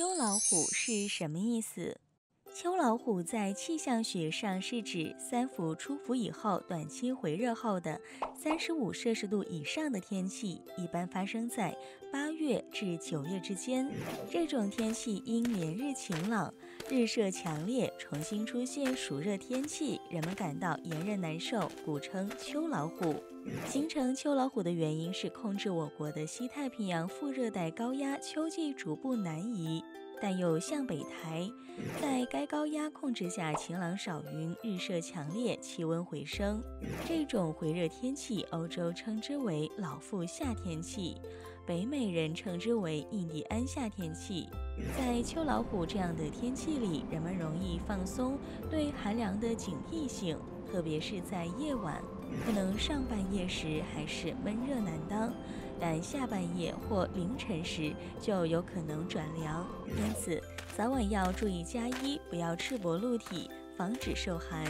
秋老虎是什么意思？秋老虎在气象学上是指三伏出伏以后短期回热后的三十五摄氏度以上的天气，一般发生在八月至九月之间。这种天气因连日晴朗、日射强烈，重新出现暑热天气，人们感到炎热难受，古称秋老虎。形成秋老虎的原因是控制我国的西太平洋副热带高压秋季逐步南移。但又向北抬，在该高压控制下，晴朗少云，日射强烈，气温回升。这种回热天气，欧洲称之为“老妇夏天气”，北美人称之为“印第安夏天气”。在秋老虎这样的天气里，人们容易放松对寒凉的警惕性，特别是在夜晚。可能上半夜时还是闷热难当，但下半夜或凌晨时就有可能转凉，因此早晚要注意加衣，不要赤膊露体，防止受寒。